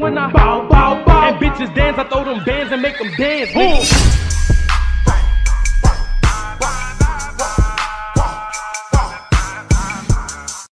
when I bow, bow, bow. And bitches dance, I throw them bands and make them dance.